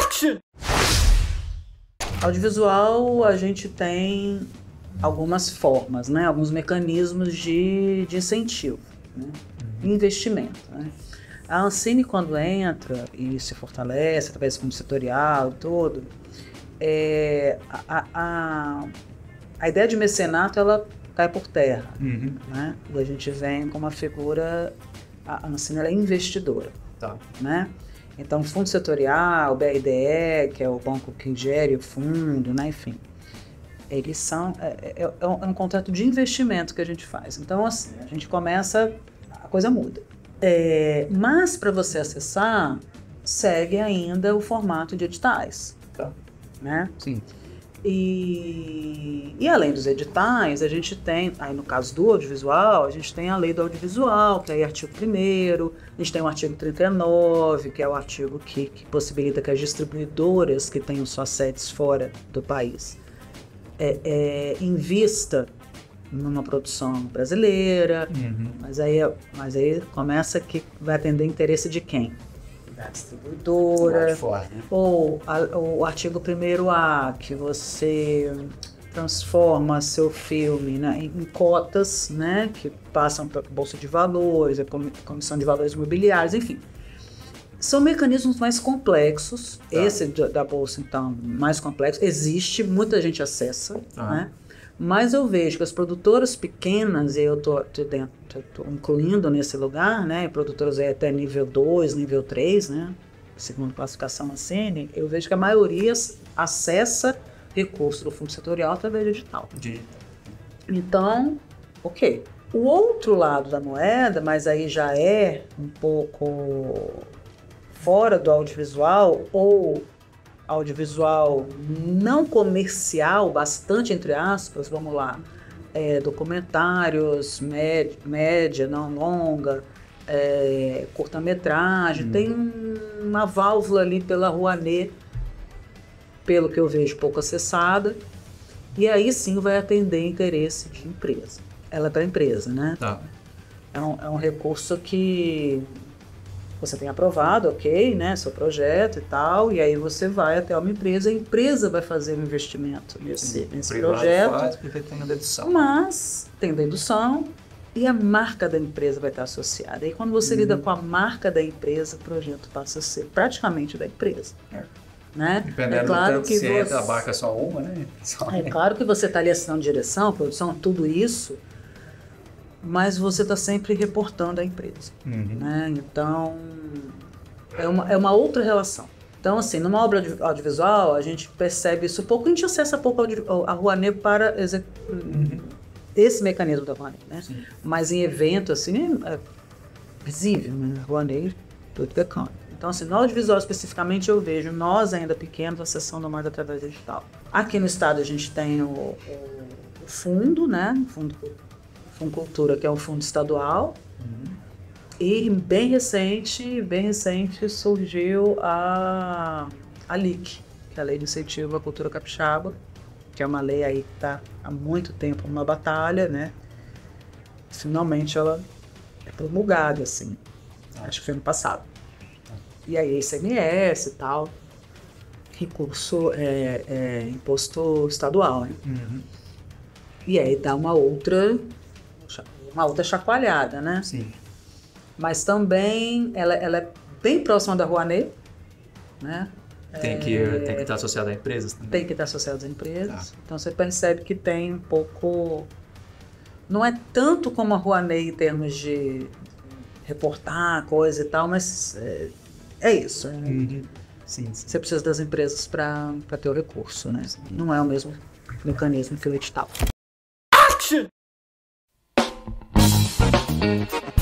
Action! Audiovisual, a gente tem algumas formas, né? alguns mecanismos de, de incentivo, né? investimento. Né? A Ancine, quando entra e se fortalece através do fundo setorial tudo, é, a, a, a, ideia de mecenato ela cai por terra. Uhum. Né? E a gente vem com uma figura, a Ancine é investidora. Tá. Né? Então, fundo setorial, o BRDE, que é o banco que gere o fundo, né? enfim, eles são. É, é, é, um, é, um, contrato de investimento que a gente faz. Então, assim, a gente começa, a coisa muda. É, mas, para você acessar, segue ainda o formato de editais. Tá. Né? Sim. E, e além dos editais, a gente tem, aí no caso do audiovisual, a gente tem a lei do audiovisual, que é o artigo 1 a gente tem o artigo 39, que é o artigo que, que possibilita que as distribuidoras que tenham suas sedes fora do país é, é, invista numa produção brasileira, uhum. mas, aí, mas aí começa que vai atender interesse de quem? Da distribuidora. Fora, né? Ou a, o artigo 1A, que você transforma seu filme né, em cotas, né, que passam para a Bolsa de Valores, a Comissão de Valores Imobiliários, enfim. São mecanismos mais complexos. Tá. Esse da Bolsa, então, mais complexo. Existe, muita gente acessa, ah. né? Mas eu vejo que as produtoras pequenas, e eu estou incluindo nesse lugar, né? Produtoras é até nível 2, nível 3, né? Segundo classificação na CN, eu vejo que a maioria acessa recurso do fundo setorial através de digital. Digital. Então, ok. O outro lado da moeda, mas aí já é um pouco fora do audiovisual ou audiovisual não comercial, bastante entre aspas, vamos lá, é, documentários, média, média, não longa, é, curta-metragem, hum. tem uma válvula ali pela Rouanet, pelo que eu vejo, pouco acessada, e aí sim vai atender interesse de empresa. Ela é para empresa, né? Tá. É um, é um recurso que você tem aprovado, ok, né, seu projeto e tal, e aí você vai até uma empresa, a empresa vai fazer um investimento nesse, nesse projeto. Faz, porque tem a dedução. Mas tem dedução e a marca da empresa vai estar associada. E quando você uhum. lida com a marca da empresa, o projeto passa a ser praticamente da empresa. É. Né? Dependendo é claro do que você entra, a marca só uma, né? Só é claro que você está ali assinando direção, produção, tudo isso mas você está sempre reportando a empresa. Uhum. Né? Então, é uma, é uma outra relação. Então, assim, numa obra audiovisual, a gente percebe isso pouco, a gente acessa pouco a Rouanet para uhum. esse mecanismo da Rouanet, né? Sim. Mas em evento, assim, é visível, né? Rouanet, tudo que é canto. Então, assim, no audiovisual especificamente, eu vejo nós ainda pequenos a moeda através digital. Aqui no estado a gente tem o, o, o fundo, né? O fundo Funcultura, que é um fundo estadual. Uhum. E bem recente, bem recente surgiu a, a LIC, que é a Lei de Incentivo à Cultura Capixaba, que é uma lei aí que está há muito tempo numa batalha, né? Finalmente ela é promulgada, assim. Acho que foi ano passado. E aí ICMS e tal, recurso, é, é, imposto estadual, né? Uhum. E aí dá uma outra uma outra chacoalhada, né? Sim. Mas também ela, ela é bem próxima da Rouanet, né? Tem que, é, tem que estar associada a empresas também. Tem que estar associada a empresas. Tá. Então você percebe que tem um pouco. Não é tanto como a Rouanet em termos de reportar coisa e tal, mas é, é isso. É, uhum. Sim, sim, Você precisa das empresas para ter o recurso, né? Não é o mesmo mecanismo que o edital. Action! Thank you.